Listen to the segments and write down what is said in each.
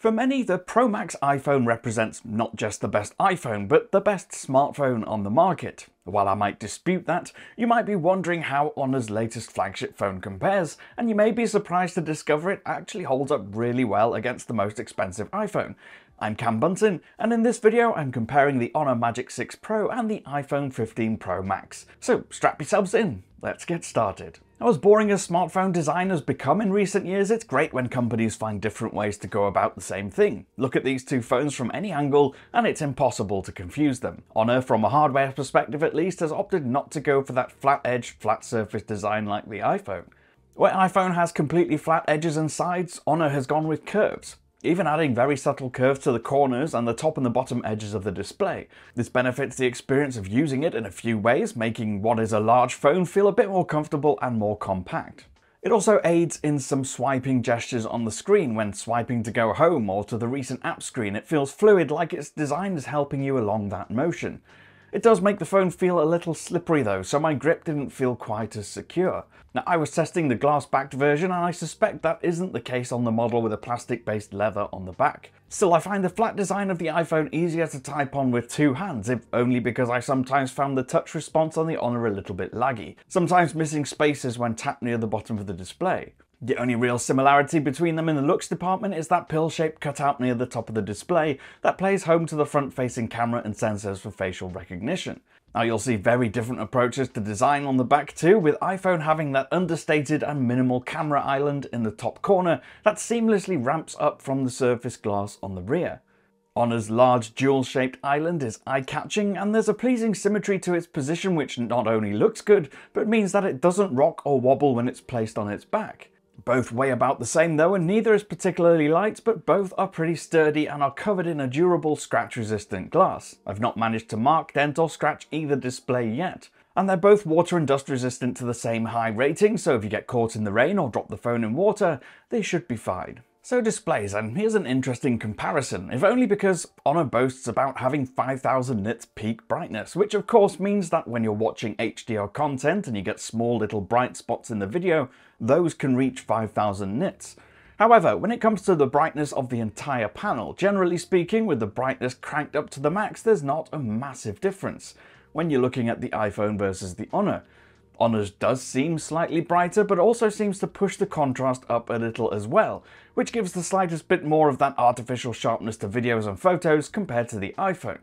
For many, the Pro Max iPhone represents not just the best iPhone, but the best smartphone on the market. While I might dispute that, you might be wondering how Honor's latest flagship phone compares, and you may be surprised to discover it actually holds up really well against the most expensive iPhone. I'm Cam Bunton, and in this video I'm comparing the Honor Magic 6 Pro and the iPhone 15 Pro Max. So strap yourselves in, let's get started. Now as boring as smartphone design has become in recent years, it's great when companies find different ways to go about the same thing. Look at these two phones from any angle and it's impossible to confuse them. Honor, from a hardware perspective at least, has opted not to go for that flat edge, flat surface design like the iPhone. Where iPhone has completely flat edges and sides, Honor has gone with curves even adding very subtle curves to the corners and the top and the bottom edges of the display. This benefits the experience of using it in a few ways, making what is a large phone feel a bit more comfortable and more compact. It also aids in some swiping gestures on the screen when swiping to go home or to the recent app screen. It feels fluid like its design is helping you along that motion. It does make the phone feel a little slippery though, so my grip didn't feel quite as secure. Now I was testing the glass-backed version and I suspect that isn't the case on the model with a plastic-based leather on the back. Still, I find the flat design of the iPhone easier to type on with two hands, if only because I sometimes found the touch response on the Honor a little bit laggy, sometimes missing spaces when tapped near the bottom of the display. The only real similarity between them in the looks department is that pill-shaped cutout near the top of the display that plays home to the front-facing camera and sensors for facial recognition. Now you'll see very different approaches to design on the back too, with iPhone having that understated and minimal camera island in the top corner that seamlessly ramps up from the surface glass on the rear. Honor's large jewel-shaped island is eye-catching and there's a pleasing symmetry to its position which not only looks good, but means that it doesn't rock or wobble when it's placed on its back. Both weigh about the same though, and neither is particularly light, but both are pretty sturdy and are covered in a durable scratch-resistant glass. I've not managed to mark, dent or scratch either display yet. And they're both water and dust resistant to the same high rating, so if you get caught in the rain or drop the phone in water, they should be fine. So displays, and here's an interesting comparison, if only because Honor boasts about having 5000 nits peak brightness, which of course means that when you're watching HDR content and you get small little bright spots in the video, those can reach 5000 nits. However, when it comes to the brightness of the entire panel, generally speaking, with the brightness cranked up to the max, there's not a massive difference when you're looking at the iPhone versus the Honor. Honor's does seem slightly brighter, but also seems to push the contrast up a little as well, which gives the slightest bit more of that artificial sharpness to videos and photos compared to the iPhone.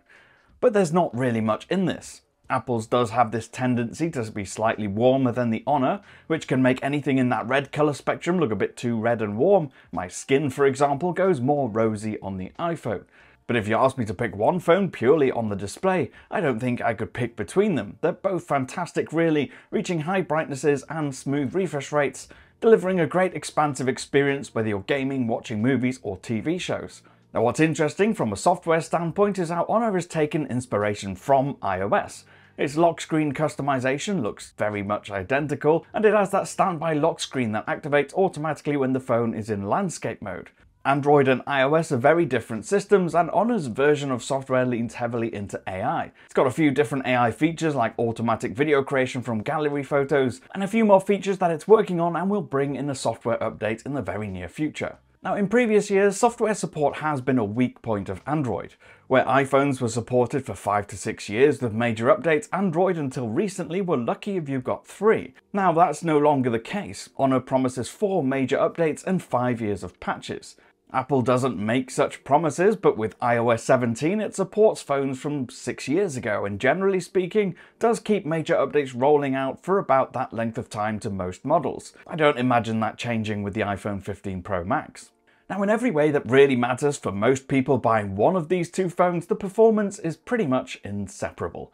But there's not really much in this. Apple's does have this tendency to be slightly warmer than the Honor, which can make anything in that red colour spectrum look a bit too red and warm. My skin, for example, goes more rosy on the iPhone. But if you ask me to pick one phone purely on the display, I don't think I could pick between them. They're both fantastic really, reaching high brightnesses and smooth refresh rates, delivering a great expansive experience whether you're gaming, watching movies or TV shows. Now what's interesting from a software standpoint is how Honor has taken inspiration from iOS. Its lock screen customization looks very much identical, and it has that standby lock screen that activates automatically when the phone is in landscape mode. Android and iOS are very different systems, and Honor's version of software leans heavily into AI. It's got a few different AI features like automatic video creation from gallery photos, and a few more features that it's working on and will bring in a software update in the very near future. Now in previous years, software support has been a weak point of Android. Where iPhones were supported for 5 to 6 years with major updates, Android until recently were lucky if you got 3. Now that's no longer the case. Honor promises 4 major updates and 5 years of patches. Apple doesn't make such promises, but with iOS 17 it supports phones from 6 years ago and generally speaking does keep major updates rolling out for about that length of time to most models. I don't imagine that changing with the iPhone 15 Pro Max. Now in every way that really matters for most people buying one of these two phones, the performance is pretty much inseparable.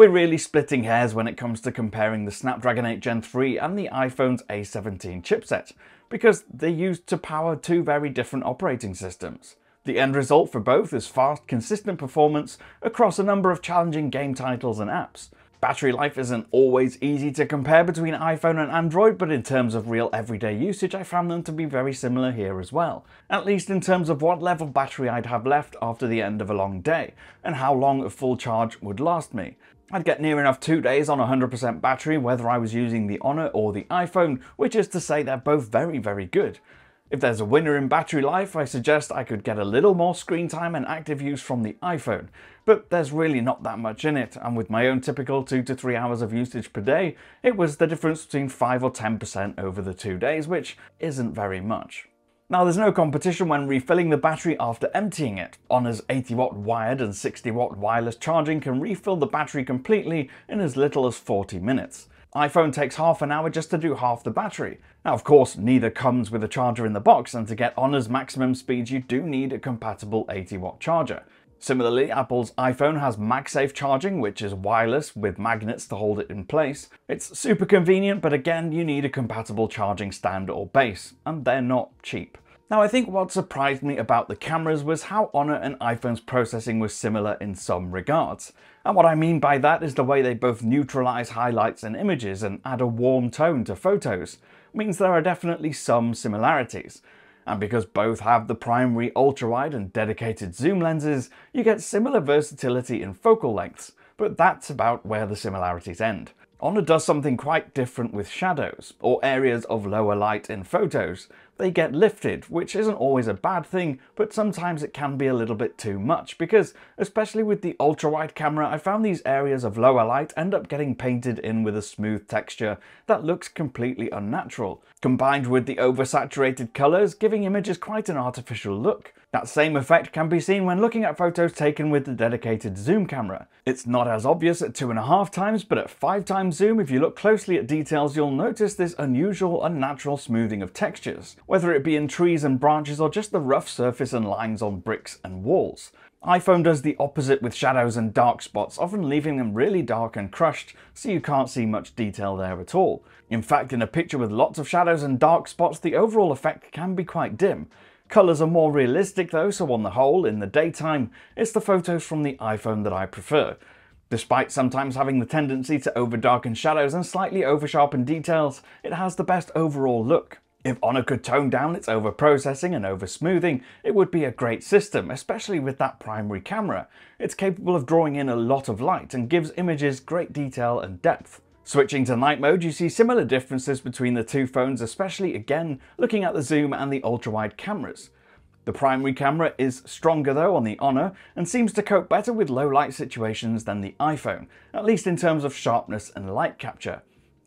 We're really splitting hairs when it comes to comparing the Snapdragon 8 Gen 3 and the iPhone's A17 chipset because they're used to power two very different operating systems. The end result for both is fast, consistent performance across a number of challenging game titles and apps. Battery life isn't always easy to compare between iPhone and Android, but in terms of real everyday usage, I found them to be very similar here as well. At least in terms of what level battery I'd have left after the end of a long day, and how long a full charge would last me. I'd get near enough two days on 100% battery whether I was using the Honor or the iPhone, which is to say they're both very, very good. If there's a winner in battery life, I suggest I could get a little more screen time and active use from the iPhone, but there's really not that much in it, and with my own typical 2 to 3 hours of usage per day, it was the difference between 5 or 10% over the two days, which isn't very much. Now there's no competition when refilling the battery after emptying it. Honor's 80 watt wired and 60 watt wireless charging can refill the battery completely in as little as 40 minutes iPhone takes half an hour just to do half the battery. Now of course neither comes with a charger in the box and to get Honor's maximum speed you do need a compatible 80 watt charger. Similarly, Apple's iPhone has MagSafe charging, which is wireless with magnets to hold it in place. It's super convenient, but again, you need a compatible charging stand or base, and they're not cheap. Now I think what surprised me about the cameras was how Honor and iPhone's processing was similar in some regards. And what I mean by that is the way they both neutralize highlights and images and add a warm tone to photos, means there are definitely some similarities. And because both have the primary ultrawide and dedicated zoom lenses, you get similar versatility in focal lengths, but that's about where the similarities end. Honor does something quite different with shadows, or areas of lower light in photos. They get lifted, which isn't always a bad thing, but sometimes it can be a little bit too much, because, especially with the ultra-wide camera, I found these areas of lower light end up getting painted in with a smooth texture that looks completely unnatural, combined with the oversaturated colours, giving images quite an artificial look. That same effect can be seen when looking at photos taken with the dedicated zoom camera. It's not as obvious at two and a half times, but at five times zoom, if you look closely at details, you'll notice this unusual, unnatural smoothing of textures, whether it be in trees and branches or just the rough surface and lines on bricks and walls. iPhone does the opposite with shadows and dark spots, often leaving them really dark and crushed, so you can't see much detail there at all. In fact, in a picture with lots of shadows and dark spots, the overall effect can be quite dim, Colours are more realistic though, so on the whole, in the daytime, it's the photos from the iPhone that I prefer. Despite sometimes having the tendency to overdarken shadows and slightly oversharpen details, it has the best overall look. If Honor could tone down its overprocessing and oversmoothing, it would be a great system, especially with that primary camera. It's capable of drawing in a lot of light and gives images great detail and depth. Switching to night mode, you see similar differences between the two phones, especially again looking at the zoom and the ultra-wide cameras. The primary camera is stronger though on the Honor and seems to cope better with low light situations than the iPhone, at least in terms of sharpness and light capture.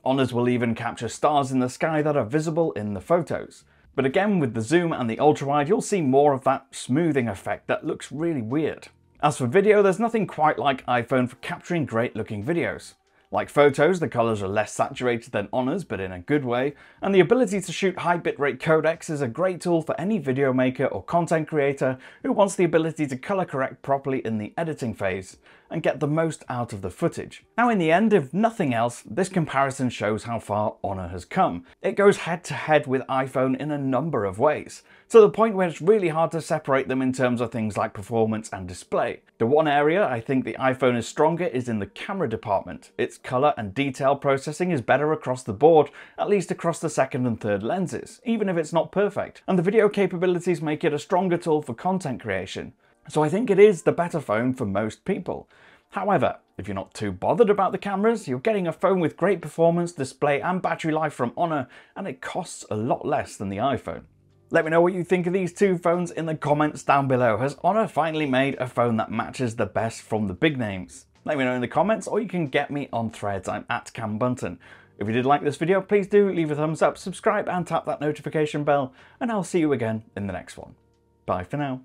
Honors will even capture stars in the sky that are visible in the photos. But again, with the zoom and the ultra-wide, you'll see more of that smoothing effect that looks really weird. As for video, there's nothing quite like iPhone for capturing great looking videos. Like photos, the colours are less saturated than Honor's, but in a good way, and the ability to shoot high bitrate codecs is a great tool for any video maker or content creator who wants the ability to colour correct properly in the editing phase and get the most out of the footage. Now in the end, if nothing else, this comparison shows how far Honor has come. It goes head to head with iPhone in a number of ways, to the point where it's really hard to separate them in terms of things like performance and display. The one area I think the iPhone is stronger is in the camera department. Its colour and detail processing is better across the board, at least across the second and third lenses, even if it's not perfect, and the video capabilities make it a stronger tool for content creation. So I think it is the better phone for most people. However, if you're not too bothered about the cameras, you're getting a phone with great performance, display and battery life from Honor, and it costs a lot less than the iPhone. Let me know what you think of these two phones in the comments down below. Has Honor finally made a phone that matches the best from the big names? Let me know in the comments or you can get me on threads. I'm at Cam Bunton. If you did like this video, please do leave a thumbs up, subscribe and tap that notification bell, and I'll see you again in the next one. Bye for now.